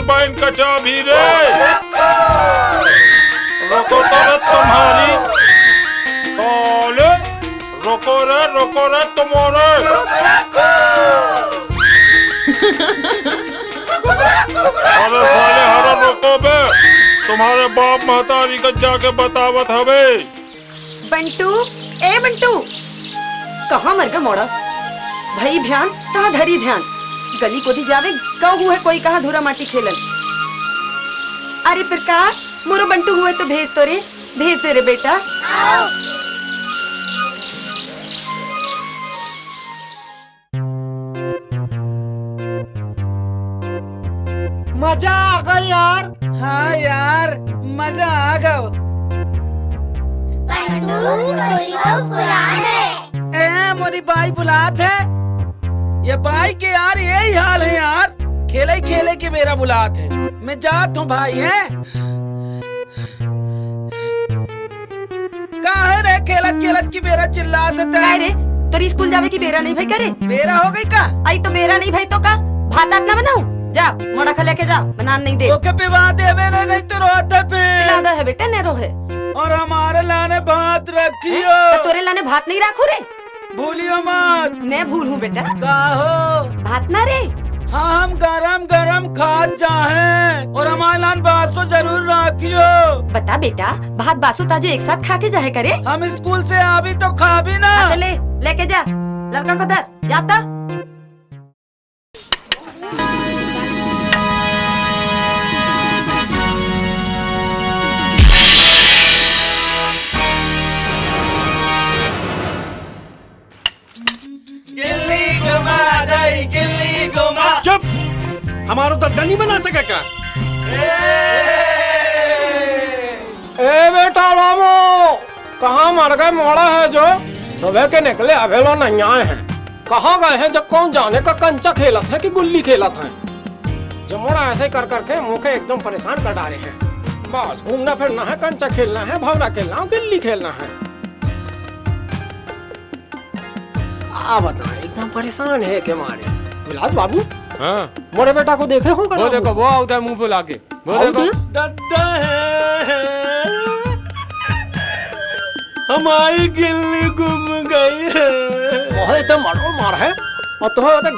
बहन का चाबी रे। रोको तो रे तुम्हारी। रोको रे रोको रे तुम्हारे। अरे साले हरा, रोको बे। तुम्हारे बाप महतारी का जाके बतावत हवे। बंटू, ए बंटू। कहाँ मर गया मोड़ा? भाई ध्यान, कहाँ धरी ध्यान? गली को दी जावे कहू है कोई कहा धूरा माटी खेलन। अरे प्रकाश मोरो बंटू हुए तो भेज तो रे भेज दे रे बेटा। मज़ा आ गया यार। हाँ यार मज़ा आ गया। ए मोरी बाई बुलात है। ये भाई के यार यही हाल है यार। खेले खेले के मेरा बुलात है। मैं जात हूँ भाई है? कहा रे खेलत खेलत की मेरा चिल्लात है काय रे? तोरी स्कूल जावे की बेरा नहीं भाई करे? मेरा हो गई का? आई तो बेरा नहीं भाई तो का? भात आत ना बनाऊ? जा मोड़ा खा लेके जा बनान नहीं दे। ओके पिवा दे मेरे नहीं तो रोत है लादा है बेटा नेरो है और हमारे लाने भात रखियो। तो तोरे लाने भात नहीं राखो रे? भूलियो मत। मैं भूल हूँ बेटा। काहो। भात ना रे। हाँ हम गरम गरम खात चाहे और हमारे लान बासो ज़रूर रखियो। बता बेटा भात बासो ताजे एक साथ खा के जाए करे? हम स्कूल से अभी तो खा भी ना। हाँ तो ले लेके जा। लड़का को दर जाता हमारो दद्दा नहीं बना सका क्या ए बेटा रामो, कहाँ मर गए मोड़ा है जो? सुबह के निकले अभेलो नहीं आए हैं। कहाँ गए हैं जब कौन जाने का कंचा खेलत है कि गुल्ली खेलत है? जमुड़ा ऐसे कर करके मुखे एकदम परेशान कर डाले हैं। बस घूमना फिरना है, कंचा खेलना है भवरा खेलना है, गिल्ली खेलना है। आ बताए एकदम परेशान है के मारे? विलास बाबू? हाँ। मोरे बेटा को देखे हो वो देखो वो आता है मुँह पे लाके। वो देखो। दद्दा है? हमारी गिल्ली गुम गई है। मोहे तो मारो मार है। और तो तो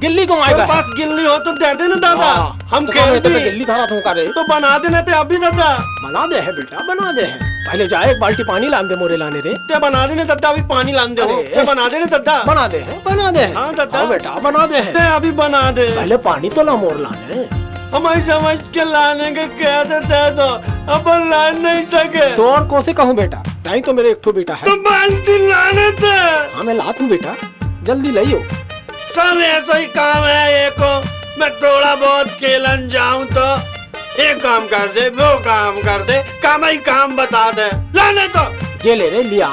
गिल्ली घुमाएगा पास गिल्ली हो तो दे देना दादा। हम खेल भी गिल्ली धारा तुम करे तो बना देना ते अभी दादा बना दे है बेटा बना दे है। पहले जाए एक बाल्टी पानी लान दे मोरे लाने रे। ते बना देने दादा अभी पानी लान दे ते बना देने दादा बना दे है बना दे हाँ। दादा बेटा बना दे है। ते अभी बना दे। पहले पानी तो ला मोर लाने। हमारी समझ के लाने के कह देते तो अब लान नहीं सके। तो और कौन से कहूँ बेटा? ताई तो मेरे एक ठो बेटा है। तो बाल्टी लाने थे हाँ मैं लात बेटा। जल्दी लाइयो। सब ऐसा ही काम है ये को मैं थोड़ा बहुत खेलन जाऊँ तो ये काम कर दे वो काम कर दे काम ही काम बता दे। लाने तो। जे ले रे लिया।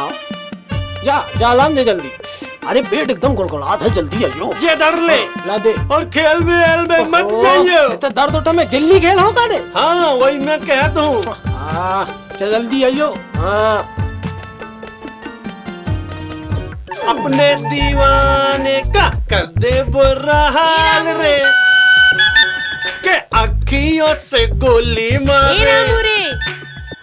जा जा लान दे जल्दी। अरे पेट एकदम गुड़गुड़ात है जल्दी आइयो। ये डर ले। ला दे। और खेल भी हेल में मत जाइयो। तो दर्द उठा में गिल्ली खेल हो का हाँ वही मैं कहता हाँ चल जल्दी आइयो। हाँ। अपने दीवाने का कर दे बुरा हाल रे। के अखियों से गोली ए मारे। रामू रे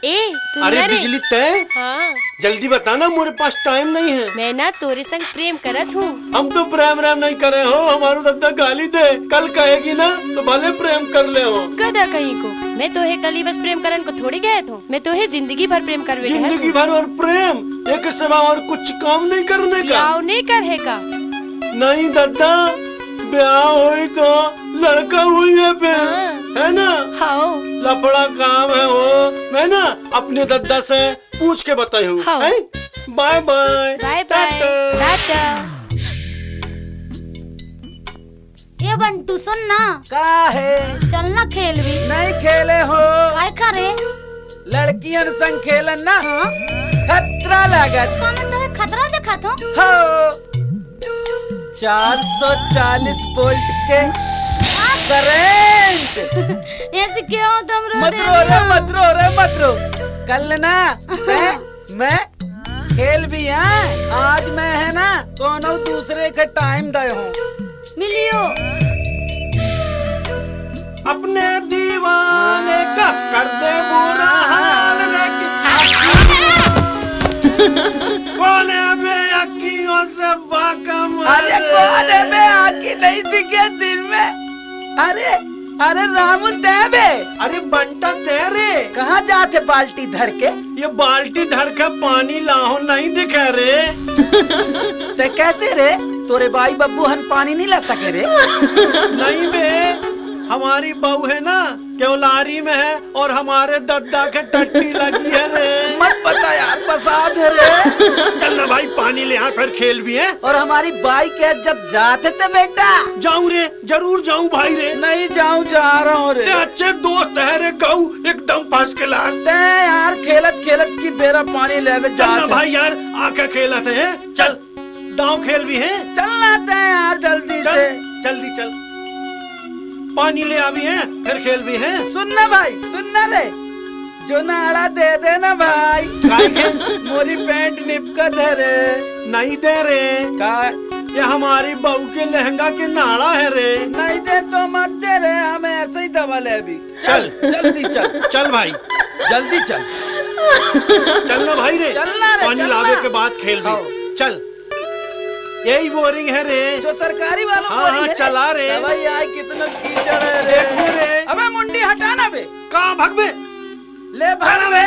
ए सुन अरे रे। बिजली तय? हाँ। जल्दी बताना मेरे पास टाइम नहीं है। मैं ना तोरे संग प्रेम करत हूँ। हम तो प्रेम राम नहीं करे हो हमारो दद्दा गाली दे। कल कहेगी ना तो भले प्रेम कर ले हो। कदा कहीं को? मैं तो कल ही बस प्रेम करन को थोड़ी गए थे मैं तोहे ज़िंदगी भर प्रेम करवे गए ज़िंदगी भर और प्रेम एक सिवा और कुछ काम नहीं करने का। नहीं कर है का? नहीं दादा ब्याह होएगा लड़का हुई है फिर हाँ। है ना? हाओ। लफड़ा काम है वो मैं ना? अपने दद्दा से पूछ के बताई हूँ हाँ। Bye bye. Bye bye. Tata. ये बंटू सुन ना। का है चल ना खेल भी नहीं खेले हो। काय करे लड़कियन संग खेलन ना। हाँ। खतरा लागत। तुम्हें खतरा दिखाता? हूँ हो। 440 वोल्ट के करंट। ऐसे क्यों तुम रो मत रो रे? मत रो रे मत रो। कल ना मैं, मैं खेल भी है आज मैं है ना कौन दूसरे का टाइम दे हूँ। मिलियो। अरे कौन है बे आकी नहीं दिखे दिन में? अरे अरे रामू बे अरे बंटा तेरे कहाँ जाते बाल्टी धर के? ये बाल्टी धर के पानी लाहो नहीं दिखे रे। ते कैसे रे? तोरे भाई बब्बू हन पानी नहीं ला सके रे? नहीं बे हमारी बहू है ना केवलारी में है और हमारे दद्दा के टट्टी लगी है रे? मत बता यार बसात है रे। चल ना भाई पानी ले आ फिर खेल भी है? और हमारी बाइक है जब जाते थे बेटा? जाऊँ रे ज़रूर जाऊँ भाई रे। नहीं जाऊँ जा रहा हूँ रे। अच्छे दोस्त है रे गऊ एकदम फ़र्स्ट क्लास यार खेलत खेलत की बेरा पानी लेवे ना जाते भाई यार आके खेलते है। चल दाव खेल भी है? चलना यार जल्दी चल से। जल्दी चल। पानी ले आवी है फिर खेल भी है सुनना भाई सुनना रे। जो नाड़ा दे देना भाई। मोरी पैंट निपकत है रे। नहीं दे रे। का? ये हमारी बहू के लहंगा के नाड़ा है रे। नहीं दे तो मत दे रे हम ऐसे ही दबा ले अभी चल। जल्दी चल। चल भाई। जल्दी चल। चल ना भाई रे। चलना रे, पानी चलना। लावे के बाद खेल। भी चल। यही बोरिंग है रे। जो सरकारी वालों हाँ, हाँ, है, चला रे। आई कितना कीचड़ है रे। रे। अबे मुंडी हटाना बे। कहाँ भगवे ले भर बे।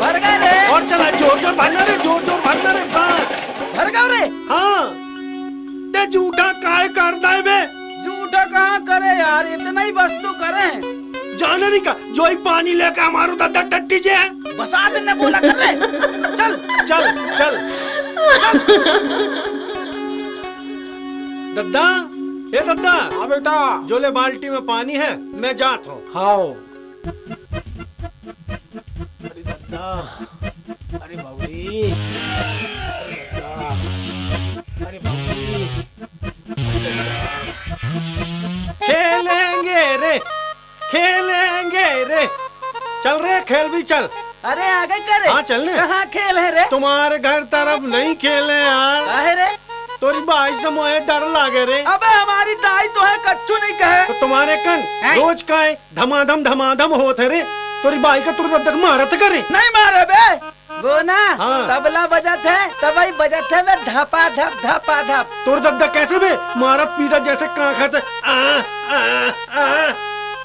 भर गए रे। और चला ज़ोर ज़ोर भरना रे ज़ोर ज़ोर भरना रे बस। भर गए रे। हाँ। ते झूठा काय करता है बे? झूठा कहाँ करे यार इतना ही वस्तु करे। जाने नहीं का। जो ही पानी लेके हमारो दादा टट्टी जे है। बसा देने बोला कर रे चल चल चल। दद्दा ए दद्दा। हाँ बेटा। जो ले बाल्टी में पानी है मैं जात हूँ। खाओ अरे दद्दा अरे बाबूरी भी चल। अरे आगे करे। हाँ, चलने। कहाँ खेल है रे? तुम्हारे घर तरफ़ नहीं खेले यार। काहे रे? तोरी भाई से मोहे डर लागे रे। अबे हमारी दाई तो है कच्चू नहीं कहे। तो तुम्हारे कन रोज का है धमाधम धमाधम होते रे। तोरी बाई का तुरंत तक मारत करे। नहीं मारे बे। वो ना हाँ। तबला बजत है तबई बजत है वे धपा धप धपा धप। तोर दद्दा कैसे बे? मारत पीटत जैसे काखत।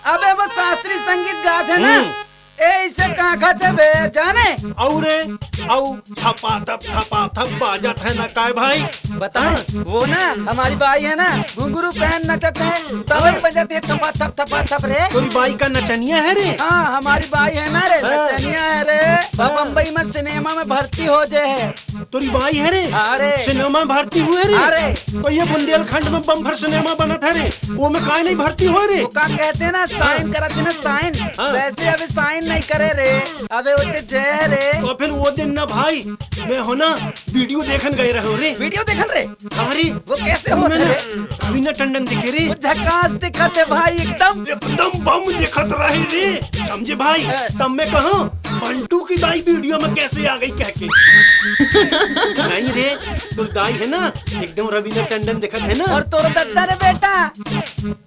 अबे वो शास्त्रीय संगीत गाते है ना? हम्म। ए इसे कहाँ खाते बे जाने। औरे औ थपा थप थपा थप बाजत है ना काय भाई? बता वो ना हमारी बाई है ना घुंघरू पहन नचत है। तबई बजत है थपा थप थपा थप रे। तोरी बाई का नचनिया है रे? हाँ हमारी बाई है ना रे हाँ। नचनिया है रे। हाँ। बम्बई में सिनेमा में भर्ती हो जाए है। तोरी बाई है रे? अरे। सिनेमा में भर्ती हुए रे? अरे। तो ये बुंदेलखंड में बम्फर सिनेमा बना था रे? वो में काय नहीं भर्ती हो रे? वो का कहते ना साइन करत है ना साइन। हाँ। वैसे अभी साइन नहीं करे रे। अबे होते जय रे। तो फिर वो दिन ना भाई मैं हो ना वीडियो देखन गए रहो रे। वीडियो देखन रे? अरे वो कैसे हो रे? अभी ना रे टंडन दिखे रे। झकास दिखत है भाई एकदम। एकदम बम दिखत रहे रे। समझे भाई हाँ। तब मैं कहा बंटू की दाई वीडियो में कैसे आ गई कह के? नहीं रे तो दाई है ना? एकदम रवीना टंडन दिखत है ना? और तोर दत्ता रे बेटा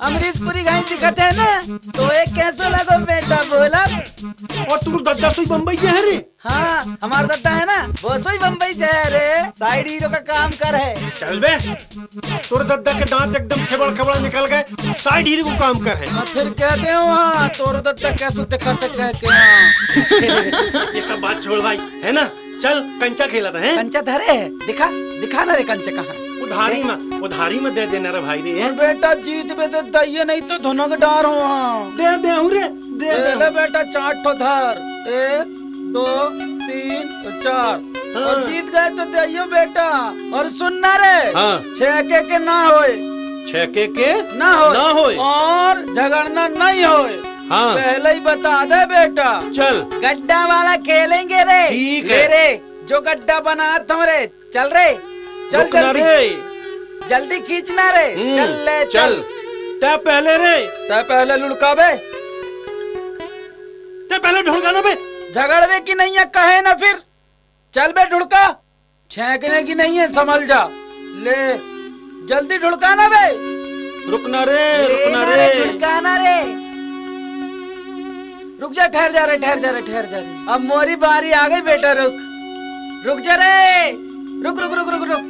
अमरीश पुरी घाई दिखत है ना? तो एक कैसे लगो बेटा बोला और तू दत्ता सुई बम्बई के है रे? हाँ हमारा दत्ता है ना? वो सोई बम्बई जय रे। साइड हीरो का काम कर है। चल बे। तोर दद्दा के दांत एकदम खेबड़ खेबड़ निकल गए। साइड हीरो को काम कर है। और फिर कहते हो हाँ तोर दत्ता कैसे दिखत है कह के हाँ ये सब बात छोड़ भाई है ना? चल कंचा खेला था है? कंचा धरे है। दिखा दिखा ना रे कंचा कहाँ। उधारी में उधारी में दे देना रे भाई रे बेटा जीत में तो दइये नहीं तो धुनक डार हो हाँ दे दे रे दे दे बेटा चार ठो धर एक दो तीन और चार। हाँ। और जीत गए तो दइयो बेटा और सुनना रे। हाँ। छह के के ना होए। छह के के ना होए। ना होए। और झगड़ना नहीं होए। हाँ। पहले ही बता दे बेटा। चल। गड्ढा वाला खेलेंगे रे। ठीक है। रे जो गड्ढा बना तुम रे। चल रे। चल जल्दी। रे। जल्दी खींचना रे। हम्म, चल ले चल। ते पहले रे। ते पहले लुढ़का बे ते पहले ढूंढ ना बे। झगड़वे की नहीं है कहे ना फिर। चल बे ढुड़का छेकने की नहीं है समझ जा। ले जल्दी ढुड़का ना बे। रुकना रे रुकना रे। ढुड़काना रे। रुक जा ठहर जा रे ठहर जा रे ठहर जा रे। अब मोरी बारी आ गई बेटा रुक। रुक जा रे। रुक रुक रुक रुक रुक।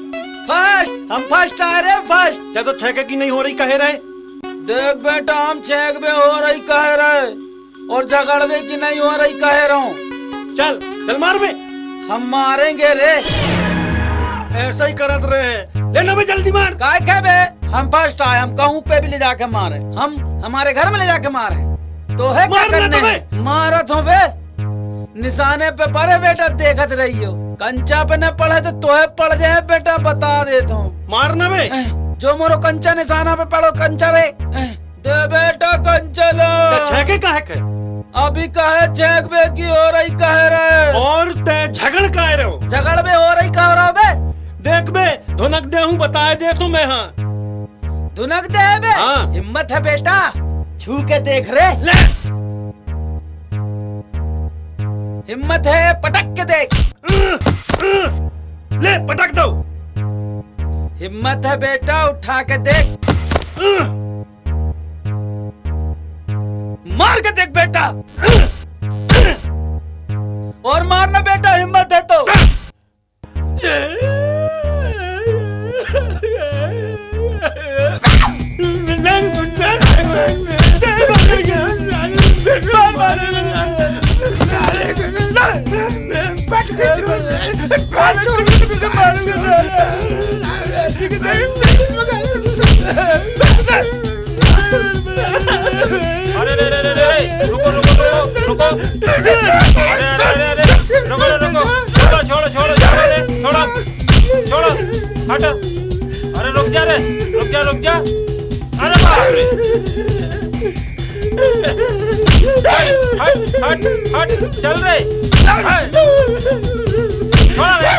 फ़र्स्ट हम फ़र्स्ट आ रहे फ़र्स्ट। क्या तो छेके की नहीं हो रही कहे रहे? देख बेटा हम छेक में हो रही कह रहे। और झगड़वे की नहीं हो रही कह रहा। हूँ चल चल मार बे हम मारेंगे रे। ऐसा ही करत रहे। लेना बे जल्दी मार। काय क्या बे? हम फ़र्स्ट आए हम कहूँ पे भी ले जाके मारे। हम हमारे घर में ले जाके मारे। तो है क्या करने? मारत हो बे। निशाने पे पड़े बेटा देखत रही हो कंचा पे न पड़े तो तोहे पड़ जाए बेटा बता देता हूँ मारना बे। जो मोरो कंचा निशाना पे पड़ो कंचा रे। दे बेटा कंचा लो। ते छेके काहे के? अभी कहे चेक बे की हो रही कह रहे और ते झगड़ काहे रहे हो? झगड़ बे हो रही कह रहा बे? देख बे धुनक दे हूँ बताए दे तू मैं हाँ। धुनक दे बे? हाँ। हिम्मत है बेटा? छू के देख रे। ले। हिम्मत है पटक के देख। ले पटक दो। हिम्मत है बेटा उठा के देख। मार के देख बेटा। और मारना बेटा हिम्मत है तो। चल रे। हट। छोड़ो रे।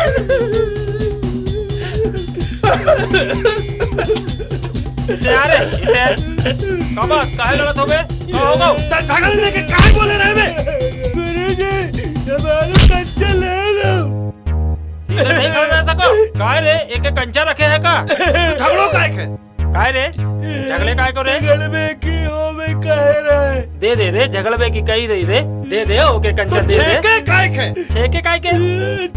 इतने आ रे इतने। कब काहे लड़त हो बे? कहो गो? झगड़ने काहे बोले रहे बे। गुरुजी हमारे कच्चे ले लो। सीधे नहीं कर रहा था काहे रे? एक एक कंचा रखे है का? झगड़ो काहे के? काहे रे? झगड़े काहे को रे? झगड़ने की हो रहे दे दे रे झगड़बे की कही रही रे? दे दे ओके कंचा तो दे दे। छेके काहे के? छेके काहे के?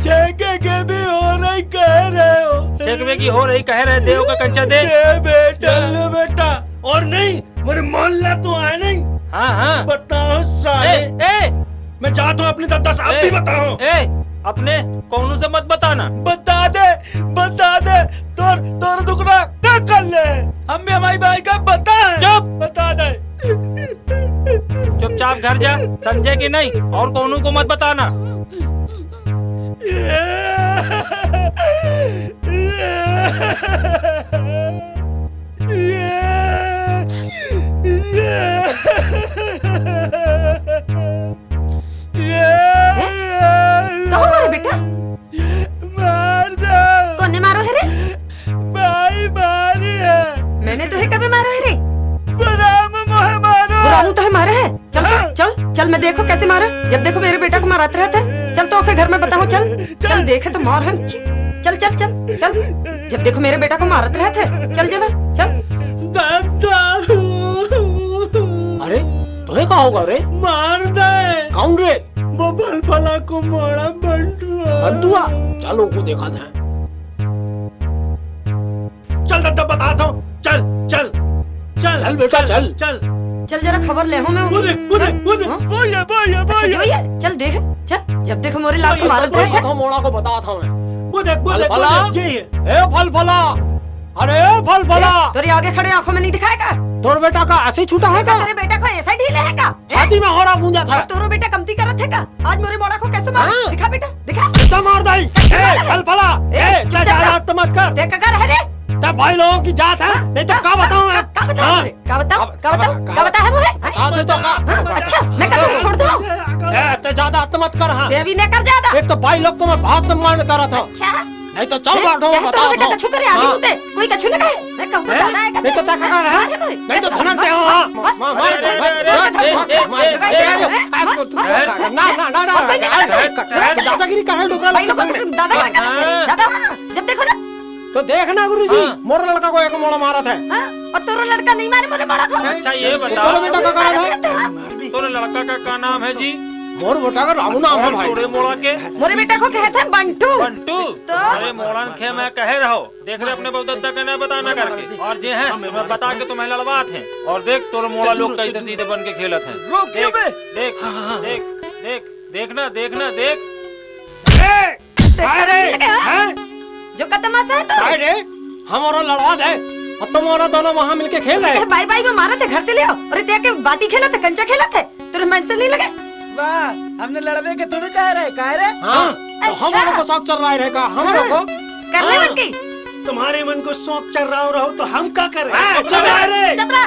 छेके के भी हो रही कह रहे हो। छेकबे की हो रही कह रहे दे ओके कंचा दे। ए बेटा ले बेटा। और नहीं मेरे मोहल्ला तो आए नहीं। हाँ हाँ। बताओ ए साले। ए मैं चाहता हूँ अपनी दस आप भी बताओ। ए अपने कौनों से मत बताना। बता दे बता दे। तोर तोर दुकड़ा क्या कर ले? हम भी हमारी भाई का बता चुप। बता दे। चुपचाप घर जा समझे कि नहीं? और कौनों को मत बताना। मारो बेटा। मार दो। कौन मारो है रे? भाई मारी है। मैंने तो कभी मारो है रे। मारो बुरानू तो है मारा है। चल तो, चल चल मैं देखो कैसे मारा। जब देखो मेरे बेटा को माराते रहते हैं। चल तो ओके घर में बताओ चल। चल देखे तो मार हम छी। चल चल चल चल। जब देखो मेरे बेटा को मारते रहते हैं। चल जरा चल। दादा। अरे तुहे का होगा रे? मार दे। कौन रे वो फल फला को मारा बंटू। बंटुआ चलो को देखा था चल दादा बताता हूँ चल चल चल। चल बेटा, चल। चल। चल। जरा खबर ले हूँ मैं चल देख चल जब देखो मोरे लाल को मारते कोई था। मोड़ा को बता था मैं। वो देख फल देख फला अरे फल फला तेरे आगे खड़े आँखों में नहीं दिखाएगा? तोर बेटा का ऐसे ही छूटा है का तेरे बेटा को ऐसा ढीले है का छाती में हो रहा गूंजा था। तोरो बेटा कमती करत है का आज मोरे मोड़ा को कैसे मारा? हाँ। दिखा बेटा दिखा। मार दाई ए फल फला ए चुप जा जा। मत कर। देख कर है रे तब भाई लोगों की जात है नहीं तो क्या बताऊँ मैं का बताओ हाँ? मुझे? का बताओ का- का बताओ का- का बता है मुझे बता दे तो का हाँ, अच्छा मैं छोड़ दूँ ए, ते ज़्यादा हद मत कर हाँ ते न कर ज़्यादा एक तो भाई लोग को मैं बहुत सम्मान करा था अच्छा नहीं तो चल बैठो बता तो दो कछु करे आगे होते कोई कछु न कहे मैं कहूँ हैं? दादा है नहीं तो तक कर रहा नहीं तो धनक दे हाँ मार मार दे ना ना ना दादागिरी कर डुकरा भाई लगता लोग संग में तो देखना गुरुजी हाँ। मोर लड़का को एक मोड़ा मारा था हाँ, और तोरो लड़का नहीं मारे मोरे बड़ा खाओ अच्छा ये तोरे बताओ। बेटा का कारण है? तोरे लड़का का क्या नाम है जी? मोर बेटा का रामू नाम है भाई। सोड़े मोड़ा के? मोरे बेटा को कहते हैं बंटू। बंटू? तो? अरे मोड़न खे मैं कहे रहो। देख रहे अपने बहुदत्ता का ना बताना करके। और जे हैं तुम्हें बता के तुम्हें लड़वात हैं। और देख तोर मोड़ा लोग कैसे सीधे बन के खेलत हैं। रोक क्यों देख बे? देख देख देख देखना देखना देख। तो शर्म नहीं लगे हाँ? जो का तमाशा है तो। काय रे हमारा लड़वा दे और तुम और दोनों वहाँ मिलके खेल रहे। बाई बाई में मारा थे घर से ले आओ। और ते के बाटी खेला थे कंचा खेला थे तेरे मन से नहीं लगे? वाह हमने लड़वे के थोड़ी कह रहे कह रहे? हाँ तो अच्छा। हमारे को शौक चल रहा रहेगा हमारे को? कर ले मन की तुम्हारे मन को शौक चल रहा रहो तो हम क्या करें? चल रहा रे। चतरा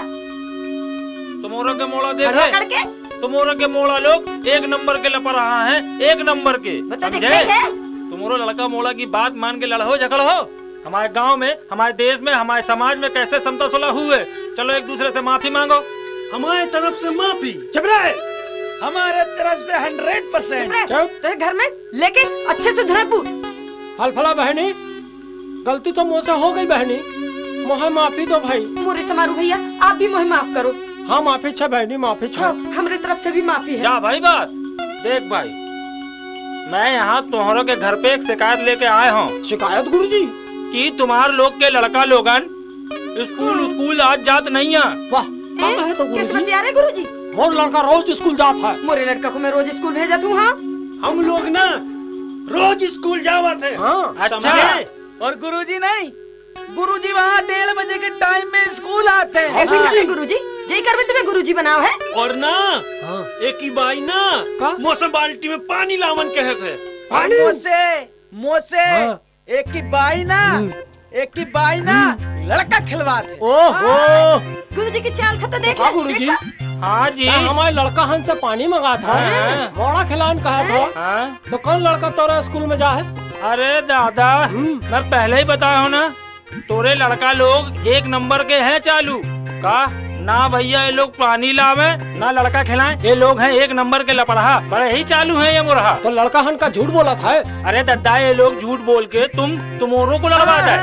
तुम्हारा के मोड़ा ले करके। तुम्हारा के मोड़ा लोग एक नंबर के लपा रहा है एक नंबर के बता देख समझे? है। तुम्हारा लड़का मोड़ा की बात मान के लड़ो झगड़ हो हमारे गाँव में हमारे देश में हमारे समाज में कैसे समता सुलह हुए? चलो एक दूसरे से माफ़ी मांगो। हमारे तरफ़ से माफ़ी। रहे। हमारे तरफ़ से हंड्रेड परसेंट तेरे घर में लेके अच्छे से धरे पू फल फला बहनी गलती तो मुझसे हो गई बहनी। मोहे माफ़ी दो भाई। मोरे समारू भैया आप भी मुझे माफ़ करो। हाँ माफ़ी छे बहनी माफ़ी छे। हाँ हमारे तरफ़ से भी माफ़ी है। जा भाई बात। देख भाई मैं यहाँ तुम्हारों के घर पे एक शिकायत लेके आए हूँ। शिकायत गुरुजी? कि तुम्हारे लोग के लड़का लोगन स्कूल स्कूल आज जात नहीं है। वाह हैं? तो रहे गुरुजी? मोर लड़का रोज स्कूल जाता है। मोरे लड़का को मैं रोज स्कूल भेजा तू हाँ? हम लोग ना रोज स्कूल जावा थे हाँ। अच्छा। समझे? और गुरुजी नहीं गुरुजी वहाँ डेढ़ बजे के टाइम में स्कूल आते हैं। ऐसे ले गुरुजी? यही करवे तुम्हें गुरुजी बनाओ है। और ना हाँ। एक ही बाई ना का? मौसम बाल्टी में पानी लावन कहे थे पानी? मोसे मोसे हाँ। एक की बाई ना एक की बाई ना लड़का खिलवाते ओहो। गुरुजी की चाल था तो देख ले, गुरुजी? देखा? हाँ जी। हमारे लड़का हन से पानी मंगा था। हाँ। मोड़ा खिलान कहा था। हाँ। तो कौन लड़का तोरा स्कूल में जा है? अरे दादा हम्म। मैं पहले ही बताया हूँ ना तोरे लड़का लोग एक नंबर के हैं चालू। का? ना भैया ये लोग पानी लावे ना लड़का खिलाए। ये लोग हैं एक नंबर के लपड़हा बड़े ही चालू है ये मुरहा। तो लड़का हन का झूठ बोला था अरे दद्दा ये लोग झूठ बोल के तुम तुमोरों को लड़वा दे।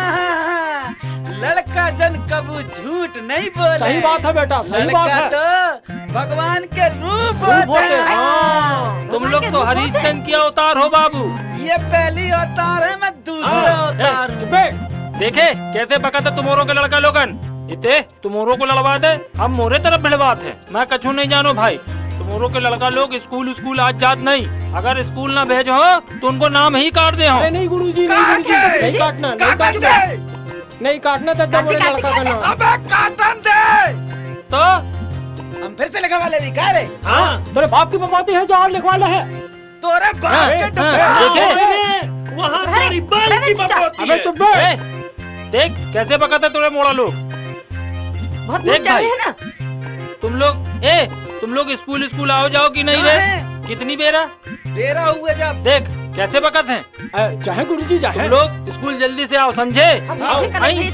लड़का जन कबू झूठ नहीं बोले। सही बात है बेटा सही बात है। तो भगवान के रूप होते होते हाँ। तुम लोग तो हरीश चंद हरीशचंद की अवतार हो बाबू। ये पहली अवतार है मैं दूसरा हाँ, अवतार देखे कैसे बका था तुमोरों के लड़का लोगन? इते तुमोरों को लड़वा दे हम मोरे तरफ़ भिड़वात है। मैं कछु नहीं जानो भाई तुमोरों के लड़का लोग स्कूल स्कूल आज जात नहीं। अगर स्कूल ना भेजो तो उनको नाम ही काट दे हो। नहीं गुरुजी नहीं गुरुजी नहीं काटना नहीं काटना। नहीं काटना तो बोले लड़का का नाम। अबे काटन दे। तो? हम फिर से लिखवा ले भी कह रहे हाँ। तेरे बाप की बपाती है जो और लिखवा ले है। तोरे बाप हाँ, के हाँ, डुबे देखे? अरे वहाँ तारी बाई की चुपचाप। बपौती अबे चुप बे देख कैसे बकाता तुरे मोड़ा लोग बहुत देख भाई। है ना? तुम लोग ए तुम लोग स्कूल स्कूल आओ जाओ कि नहीं रे? कितनी बेरा? बेरा हुआ जब। देख कैसे बकत हैं? चाहे गुरुजी चाहे। लोग स्कूल जल्दी से आओ समझे?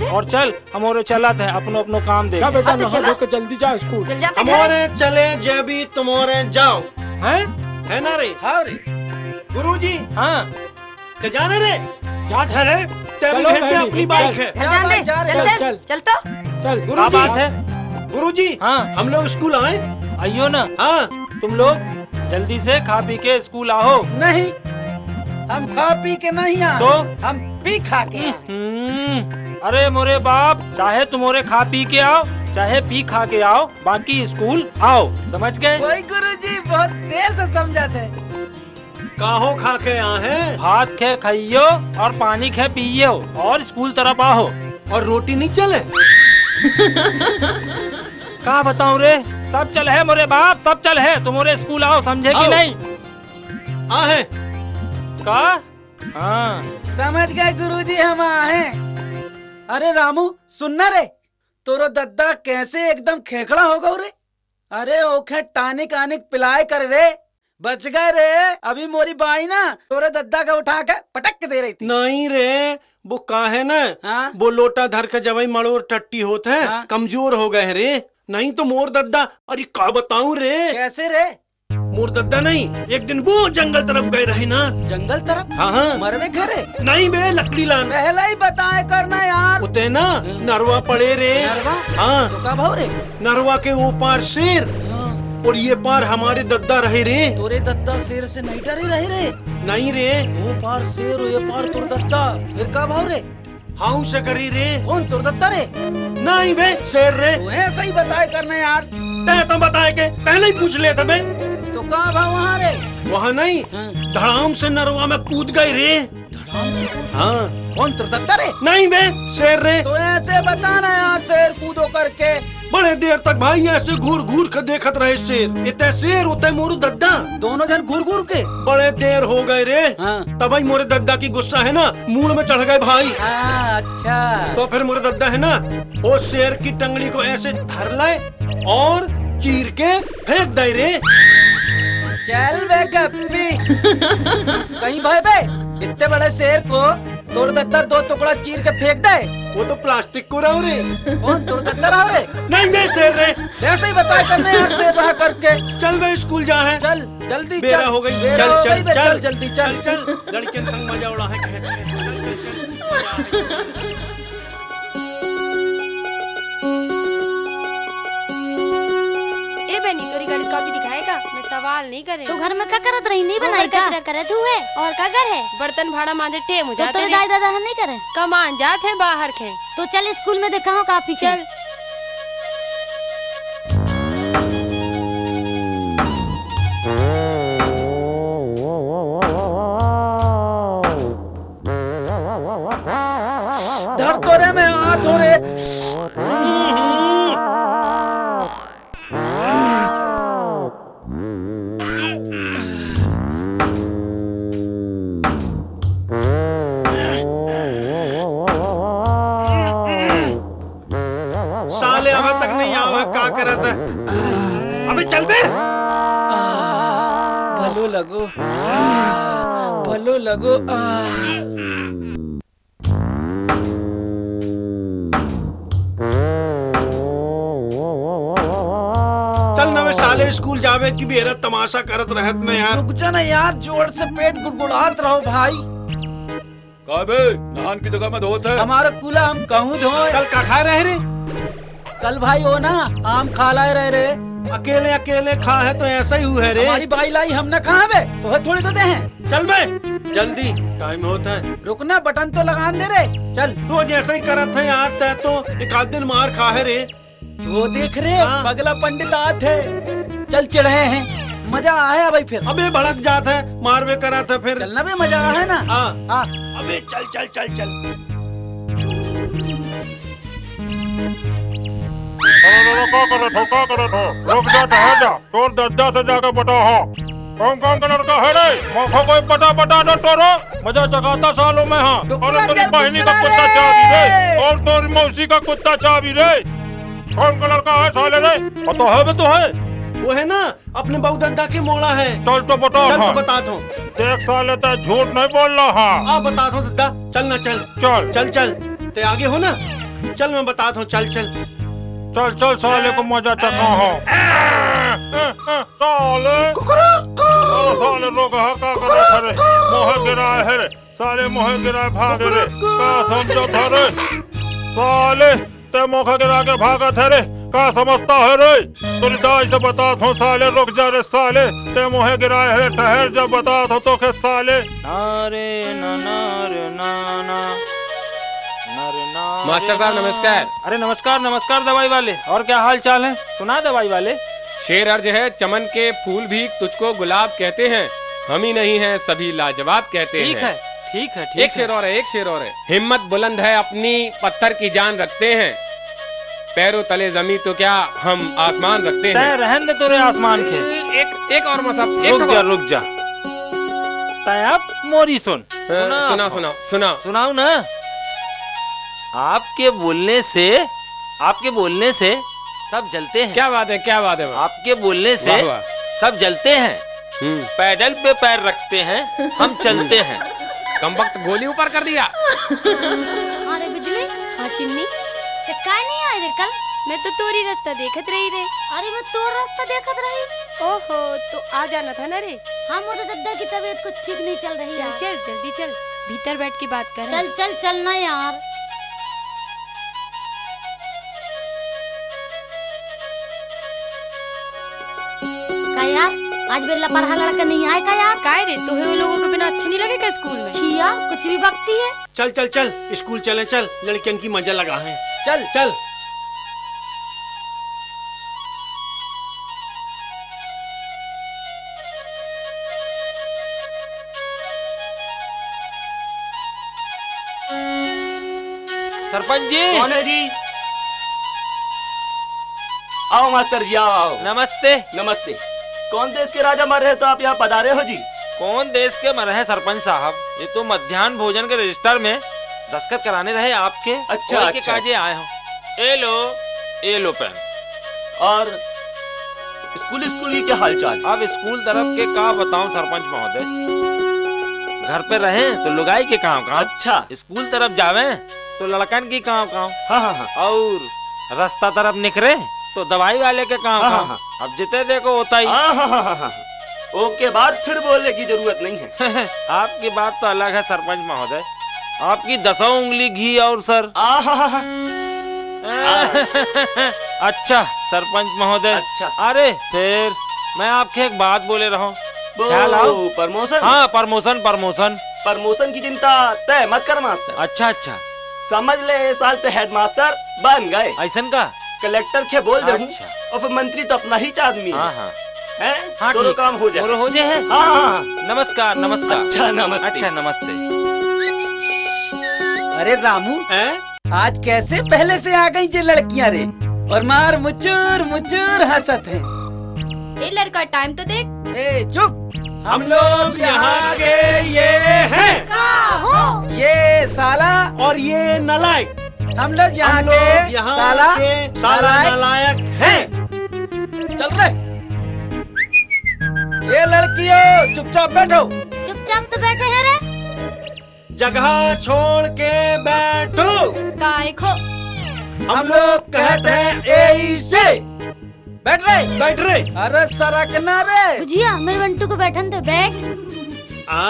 और चल हम और चलत है अपनो अपनो काम देख। बेटा हाँ, तो जल्दी जाओ स्कूल। हमारे चले जबी तुम्हारे जाओ। हैं? है ना रे? हाँ रे। गुरुजी हाँ। ते जाने रे? जा ठहरे तेरे अपनी बाइक है। जा चल चल, चल चल। चल। तो। चल क्या गुरुजी। बात है? गुरुजी हाँ। हम लोग स्कूल आए। आइयो ना। हाँ। तुम लोग जल्दी से खा पी के स्कूल आओ। नहीं हम खा पी के नहीं आए। तो? हम पी खा के हम्म, अरे मोरे बाप चाहे तुमोरे खा पी के आओ चाहे पी खा के आओ बाकी स्कूल आओ। समझ गए? वही गुरुजी बहुत देर से समझा थे काहो खा के आए हैं? भात खे खाइयो और पानी खे पियो और स्कूल तरफ़ आओ। और रोटी नहीं चले? का बताऊँ रे? सब चल है मोरे बाप सब चल है। तुमोरे स्कूल आओ समझे कि। नहीं? आहे का? हाँ। समझ गए गुरुजी हम आए अरे रामू सुनना रे। तोरो दद्दा कैसे एकदम खेखड़ा हो गौ रे? अरे ओखे टानिक आनिक पिलाए कर रे। बच गए रे। अभी मोरी बाई ना तोरे दद्दा का उठा के पटक के दे रही थी। नहीं रे वो का है ना? हाँ? वो लोटा धर के जब मड़ोर टट्टी होते है हाँ? कमज़ोर हो गए रे। नहीं तो मोर दद्दा अरे का बताऊँ रे? कैसे रे? मोर दद्दा नहीं एक दिन वो जंगल तरफ़ गए रहे ना। जंगल तरफ़? हाँ हाँ। मरवे घरे? नहीं बे लकड़ी लान। पहला ही बताए करना यार। उते ना नरवा पड़े रे। नरवा? हाँ। तो का भाव रे? नरवा के ऊपर पार शेर। हाँ, और ये पार हमारे दद्दा रहे रे। तोरे दद्दा शेर से नहीं डरे रहे रे। नहीं रे। वो पार शेर ये पार तोर दद्दा। फिर का भाव रे? हाउ से करी रे। कौन तोर दद्दा रे? नहीं बे शेर रे। तू ऐसा ही बताए करना यार। तय तो बताए के पहले ही पूछ लेता बे। तो कहाँ भाव वहाँ रे? वहाँ नहीं। हाँ। धड़ाम से नरवा में कूद गए रे। धड़ाम से हाँ। कौन तोर रे? नहीं बे शेर रे। तो ऐसे बताना यार शेर कूदो करके। बड़े देर तक भाई ऐसे घूर घूर के देखत रहे शेर। इतने शेर होते मोरू दद्दा। दोनों जन घूर घूर के? बड़े देर हो गए रे। हाँ। तब भाई मोरे दद्दा की गुस्सा है ना मूड में चढ़ गए भाई। हाँ अच्छा। तो फिर मोरे दद्दा है ना वो शेर की टंगड़ी को ऐसे धर लाए और चीर के फेंक दे रे। चल बे गप्पी। कहीं भाई बे इतने बड़े शेर को तोर दद्दा दो टुकड़ा चीर के फेंक दे। वो तो प्लास्टिक को रहो रे कौन तोर दद्दा रहा रे नहीं बे शेर रे। ऐसे ही बताए करने यार शेर रहा करके। चल बे स्कूल जा है। चल जल्दी बेरा चल। हो गई। चल चल चल जल्दी चल। चल लड़के संग मज़ा उड़ा है खींच के चल चल चल। ए बहनी तोरी गणित कॉपी मैं सवाल नहीं करे। तो घर में क्या करत रही नहीं बनाई का कचरा करत हुए और का कर है। बर्तन भाड़ा मांझे टेम हो तो जाते तो। दाई दादा हम नहीं करे। कमान जाते है बाहर के। तो चल स्कूल में देखा हो काफ़ी चल। लगो आ। चल ना साले स्कूल जावे की बेरा तमाशा करत रहत में यार। रुक जा ना यार ज़ोर से पेट गुड़गुड़ात रहो भाई। काबे नहान की जगह में धोत है। हमारा कूला हम कहूँ धोए। कल का खा रहे रे? कल भाई हो ना आम खा लाए रहे रे। अकेले अकेले खा है तो ऐसा ही हुआ है रे। हमारी बाई लाई हमने कहा बे तो है थोड़ी तो दे हैं चल बे जल्दी टाइम होता है। रुकना बटन तो लगा दे रे। चल। रोज ऐसा ही करत है यार तय तो एक आध दिन मार खा है रे। वो देख रे हाँ। पगला पंडित आत है। चल चढ़े हैं। मज़ा आया भाई फिर। अबे भड़क जात है। मार वे करा था फिर। चलना भी मज़ा आया ना? हाँ। हाँ। अबे चल चल चल चल। हो कौन कौन का है हाँ कुत्ता तोरी मौसी का कुत्ता चाबी रे कौन का है साले रे है तो है वो है ना अपने बहु दद्दा की मोड़ा है चल तो बता चल हाँ तो बता दो देख साले तो झूठ नहीं बोल रहा आ बता दो दद्दा चल ना चल चल चल चल ते आगे हो ना चल मैं बता दू चल चल चल चल, साले को मज़ा चखा हो। साले। साले रोग है का करे थरे मोह गिरा है रे। साले मोह गिरा भाग रे। का समझो थरे साले, ते मोह गिरा के भागा थरे का समझता है रे? तोरी दाई से बता थो, साले रुक जा रे, साले। ते मोह गिरा है ठहर जा, बता थो तो के साले। नारे ना नारे ना ना। मास्टर साहब नमस्कार। अरे नमस्कार नमस्कार दवाई वाले। और क्या हाल चाल है? सुना दवाई वाले। शेर अर्ज़ है चमन के फूल भी तुझको गुलाब कहते हैं। हम ही नहीं हैं सभी लाजवाब कहते ठीक हैं। है ठीक है ठीक एक शेर और है एक शेर और है। हिम्मत बुलंद है अपनी पत्थर की जान रखते हैं। पैरों तले जमी तो क्या हम आसमान रखते हैं? रहन दे तोरे आसमान के। एक एक और मसाब एक रुक जा रुक जा। अब मोरी सुन। हाँ, सुना सुना सुना सुनाओ ना? आपके बोलने से आपके बोलने से सब जलते हैं। क्या बात है क्या बात है आपके बोलने से वाह, वाह। सब जलते हैं। पैडल पे पैर रखते हैं हम चलते हैं। कम वक्त गोली ऊपर कर दिया। अरे बिजली? हाँ चिमनी? ते काय नहीं आए रे कल? मैं तो तोरी रास्ता देखत रही रे। अरे मैं तो रास्ता देखत रही। ओहो तो आ जाना था ना रे? हम और दद्दा की तबीयत कुछ ठीक नहीं चल रही चल चल जल्दी चल। भीतर बैठ के बात कर। चल चल चलना यार। आज बेला पढ़ा लड़का नहीं आए का यार। काय रे तो वो लोगों के बिना अच्छा नहीं लगेगा स्कूल में? छिया कुछ भी बकती है? चल चल चल स्कूल चले चल लड़कियन की मज़ा लगा है। चल चल। सरपंच जी। कौन है जी? आओ मास्टर जी आओ आओ। नमस्ते। नमस्ते। कौन देश के राजा मर रहे तो आप यहाँ पधारे हो जी? कौन देश के मर हैं सरपंच साहब? ये तो मध्याह्न भोजन के रजिस्टर में दस्तखत कराने रहे आपके। अच्छा, वही के अच्छा। काजे आए हो। ए लो ए लो पेन। और स्कूल स्कूल की क्या हालचाल? अब स्कूल तरफ़ के का बताऊँ सरपंच महोदय? घर पे रहे तो लुगाई के काम काम। अच्छा। स्कूल तरफ़ जावे तो लड़कन की काम काम। हाँ हाँ हाँ। और रास्ता तरफ़ निकले तो दवाई वाले के काम हाँ, हाँ, अब जितने देखो होता ही। हाँ हाँ हाँ हाँ हाँ ओके बाद फिर बोलने की ज़रूरत नहीं है। आपकी बात तो अलग है सरपंच महोदय। आपकी दसों उंगली घी और सर। हाँ हाँ हाँ। अच्छा सरपंच महोदय। अच्छा। अरे फिर मैं आपके एक बात बोले रहा हूँ। प्रमोशन? हाँ प्रमोशन प्रमोशन। प्रमोशन की चिंता तय मत कर मास्टर। अच्छा अच्छा। समझ ले इस साल तो हेडमास्टर बन गए। ऐसा का? कलेक्टर के बोल दे अच्छा। और फिर मंत्री तो अपना ही आदमी है। हाँ हाँ। हैं? दोनों काम हो जाए। हो जाए हाँ? हाँ हाँ। नमस्कार नमस्कार। अच्छा नमस्ते। अच्छा नमस्ते। अरे रामू हैं? आज कैसे पहले से आ गई जे लड़कियाँ रे? और मार मुचूर मुचूर हंसत है। ए लड़का टाइम तो देख। ए चुप। हम लोग यहाँ के ये हैं? ये साला और ये नलायक। हम लोग यहाँ के लोग यहाँ साला के साला नालायक हैं। चल रे। ये लड़कियों चुपचाप बैठो। चुपचाप तो बैठे हैं रे जगह छोड़ के बैठो। काय खो। हम लोग कहते हैं ए से। बैठ रे। बैठ रे। अरे सरकना रे बुझिया मेरे बंटू को बैठन दे बैठ। आ,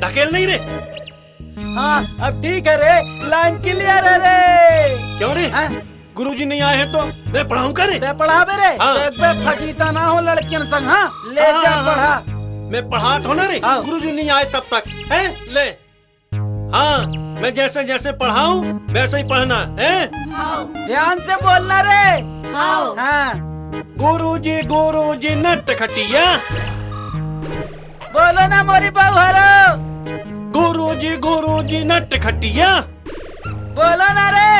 ढकेल नहीं रे। हाँ अब ठीक है रे लाइन क्लियर है रे। क्यों रे? हाँ? गुरुजी नहीं आए हैं तो मैं पढ़ाऊं का रे? ते पढ़ावे रे हाँ। देख बे फजीता ना हो लड़कियन संग हाँ। ले हाँ, जा हाँ, पढ़ा। मैं पढ़ा तो ना रे हाँ। गुरुजी नहीं आए तब तक है? ले। हाँ मैं जैसे जैसे पढ़ाऊं वैसे ही पढ़ना है? ध्यान से बोलना रे। हाँ। गुरु जी गुरु जी नट खटिया। बोलो ना मोरी बहू हरो गुरुजी गुरुजी नट खटिया। बोलो ना रे।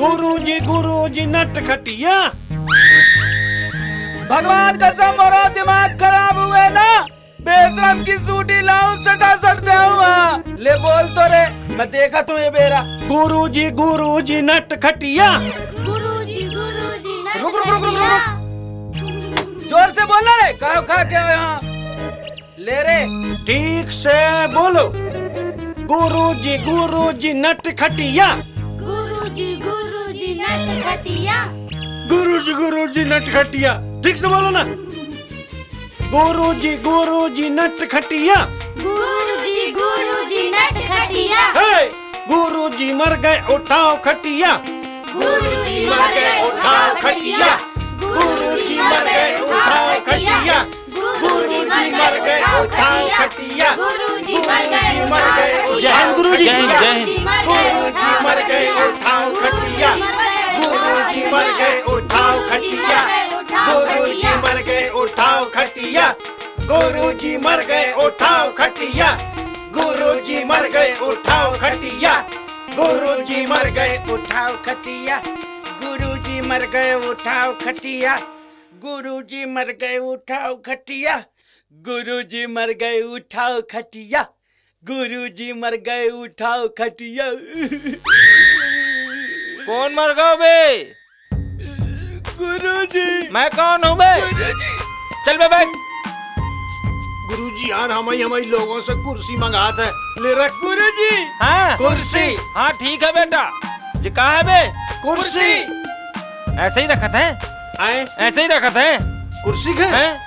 गुरुजी गुरुजी नट खटिया। भगवान कसम मोरो दिमाग खराब हुए ना? बेशरम की सूटी लाऊं सटा सट दे ले बोल तो रे मैं देखा तू ये बेरा। गुरुजी गुरुजी नट खटिया। गुरुजी गुरुजी रुक, रुक, रुक, रुक, रुक। ज़ोर से बोलना रे का खा के आया यहाँ? ले रे। ठीक से बोलो। गुरु जी गुरु जी नट खटिया। गुरु जी गुरु जी नट खटिया। गुरु जी गुरु जी नट खटिया। ठीक से बोलो ना। गुरु जी गुरु जी नट खटिया। गुरु जी गुरु जी नट खटिया। गुरु जी मर गए उठाओ खटिया। गुरु जी मर गए उठाओ खटिया। गुरु जी मर गए उठाओ खटिया। गुरुजी मर गए उठाओ खटिया गुरुजी गुरुजी मर गए जय हिंद गुरुजी। जय गुरुजी मर गए उठाओ खटिया गुरुजी मर गए उठाओ खटिया गुरुजी मर गए उठाओ खटिया गुरुजी मर गए उठाओ खटिया गुरुजी मर गए उठाओ खटिया गुरुजी मर गए उठाओ खटिया गुरुजी मर गए उठाओ खटिया गुरुजी मर गए उठाओ खटिया। गुरुजी मर गए उठाओ खटिया। गुरुजी मर गए उठाओ खटिया। कौन मर गया बे? गुरुजी। मैं कौन हूँ बे? चल बे बैठ। गुरुजी यार हम ही हमारी लोगों से कुर्सी मंगाते है। ले रख। गुरुजी। हाँ? कुर्सी। हाँ ठीक है बेटा। जी कहा है बे? कुर्सी। ऐसे ही रखत है? आए। ऐसे ही रखा है? कुर्सी के हैं?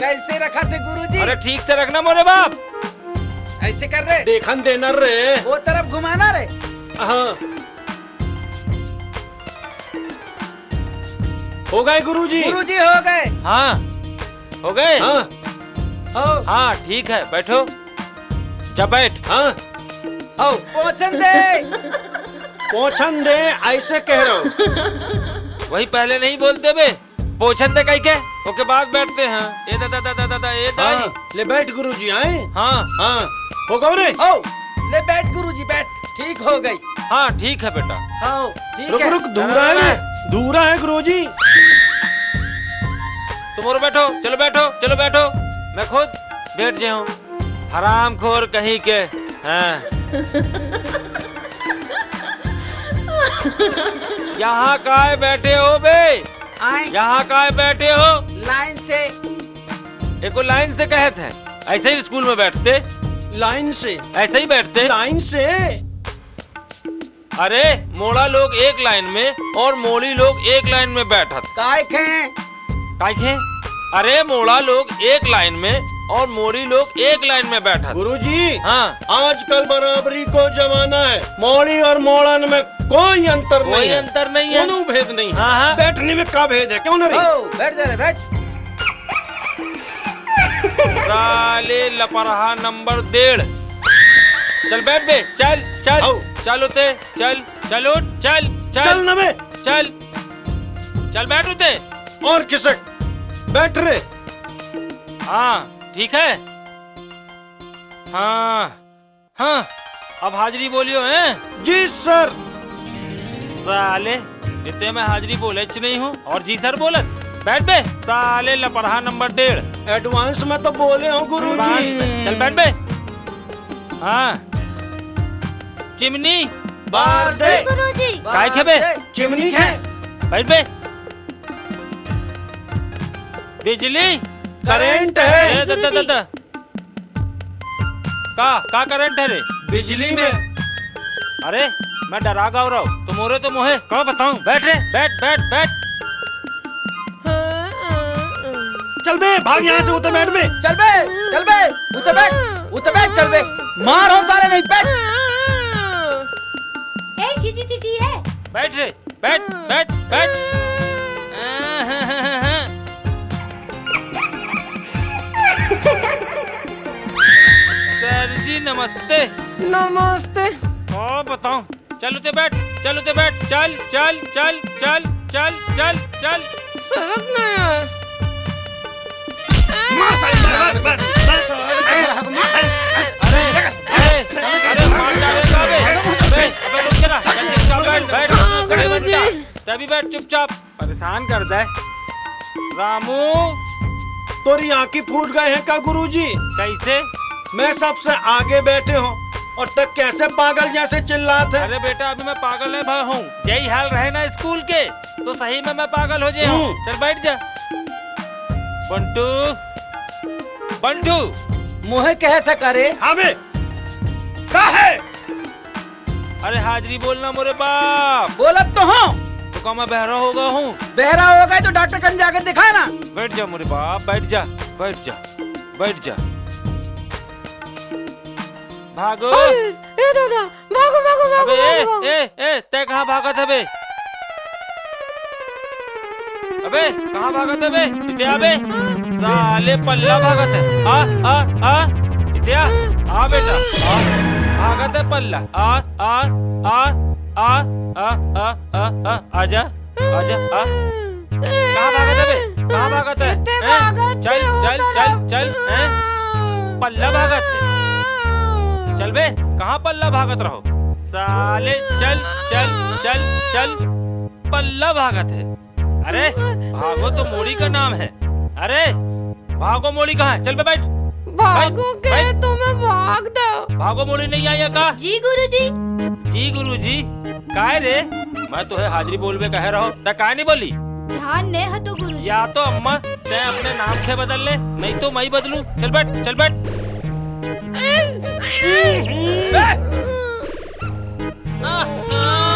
कैसे रखा थे गुरुजी? अरे ठीक से रखना मोरे बाप। ऐसे कर रहे? देखन देना रे। वो तरफ़ घुमाना रे। हाँ। हो गए गुरुजी। गुरुजी हो गए। हाँ। हो गए? हाँ। हो। हाँ ठीक है बैठो। जा बैठ। हाँ। हो पहुंचन दे। पहुंचन दे ऐसे कह रहे हो। वही पहले नहीं बोलते बे। पोछन दे कहीं के? ओके बाद बैठते हैं। ए दादा दादा दादा ए दाई हाँ ले बैठ गुरुजी आए। हाँ। हाँ हो गए रे हो ले बैठ गुरुजी बैठ। ठीक हो गई। हाँ ठीक है बेटा। हो ठीक रुक है। रुक दूरा है रे दूरा है गुरुजी। तुम और बैठो चलो बैठो चलो बैठो। मैं खुद बैठ जाऊँ। हूँ हराम खोर कहीं के हाँ। यहाँ काय बैठे हो बे? यहाँ काय बैठे हो? लाइन से। एको लाइन से कहते हैं। ऐसे ही स्कूल में बैठते। लाइन से। ऐसे ही बैठते। लाइन से। अरे मोड़ा लोग एक लाइन में और मोड़ी लोग एक लाइन में बैठत। काय खे? काय खे? अरे मोड़ा लोग एक लाइन में और मोरी लोग एक लाइन में बैठत गुरुजी हाँ। आजकल बराबरी को जमाना है। मौड़ी और मोड़न में कोई अंतर कोई नहीं है। अंतर नहीं है। कोनो भेद नहीं हाँ, है हाँ। बैठने में का भेद है? क्यों ना बैठ जा रे बैठ। साले लपरहा नंबर डेढ़। चल बैठ बे चल चल। चल उते चल चल उठ चल चल। चल न बे। चल। चल बैठ उते और किसक बैठ रे। हाँ। ठीक है? हाँ हाँ अब हाजिरी बोलियो हैं? जी सर। साले इतने में हाजिरी बोले च नहीं हूँ। और जी सर बोलत बैठ बे। साले लपरहा नंबर डेढ़। एडवांस में तो बोले हूँ पाँच गुरुजी चल बैठ बे। हाँ। चिमनी। बार दे। गुरुजी। काय खे बे? चिमनी है बैठ बे। बिजली। करंट है। द, द, द, द। का का करंट है रे? बिजली में। अरे मैं डरा गाँव रहा हूँ। तुम मोरे तो मोहे। कहो बताऊँ? बैठ रे बैठ बैठ बैठ। चल बे भाग यहाँ से उतर बैठ बे। चल बे चल बे उतर बैठ उतर बैठ चल बे। मार हो सारे नहीं बैठ। ए जी जी जी जी है। बैठ रे बैठ बैठ बैठ। नमस्ते नमस्ते ओ बताऊँ चल उते बैठ चल उते बैठ चल चल चल चल चल चल चल सड़क ना यार तभी बैठ चुपचाप परेशान कर दे रामू तोरी आँखें फूट गए हैं का गुरुजी कैसे मैं सबसे आगे बैठे हूँ और तक कैसे पागल जैसे चिल्लाते अरे बेटा अभी मैं पागल नहीं भाई हूँ। यही हाल रहे ना स्कूल के? तो सही में मैं पागल हो जाऊँ। चल बैठ जा। बंटू। बंटू। मुहे कहे था करे? हाँ बे का है अरे हाजरी बोलना मोरे बाप। बोलब तो हूँ। तो का मैं बहरा होगा हूँ? बहरा हो गए तो डॉक्टर कन जाके दिखाए ना। बैठ जा मोरे बाप बैठ जा बैठ जा बैठ जा। भागो। ए दादा भागो भागो भागो भागो ए ए ए तय कहाँ भागत है बे? अबे कहाँ भागत है बे? इते आ बे। साले पल्ला भागत है। आ आ आ इते आ। आ बेटा आ भागत है पल्ला। आ आ आ आ आ आ आ आ आजा आजा आ कहाँ भागत है बे? कहाँ भागत है? हैं? चल चल चल चल हैं? पल्ला भागत है। चल बे कहाँ पल्ला भागत रहो? साले चल चल चल चल पल्ला भागत है। अरे भागो तो मोड़ी का नाम है। अरे भागो मोड़ी कहाँ है? चल बे बैठ। भागो के बैठ। तुम्हें भाग दो। भागो मोड़ी नहीं आई है का जी गुरुजी। जी जी गुरु जी काय रे? मैं तो है हाजिरी बोलबे कह रहा। हूँ त काय नहीं बोली? ध्यान ने हतो गुरुजी। या तो अम्मा तै अपने नाम के बदल ले नहीं तो मैं ही बदलू। चल बैठ चल बैठ। Ah!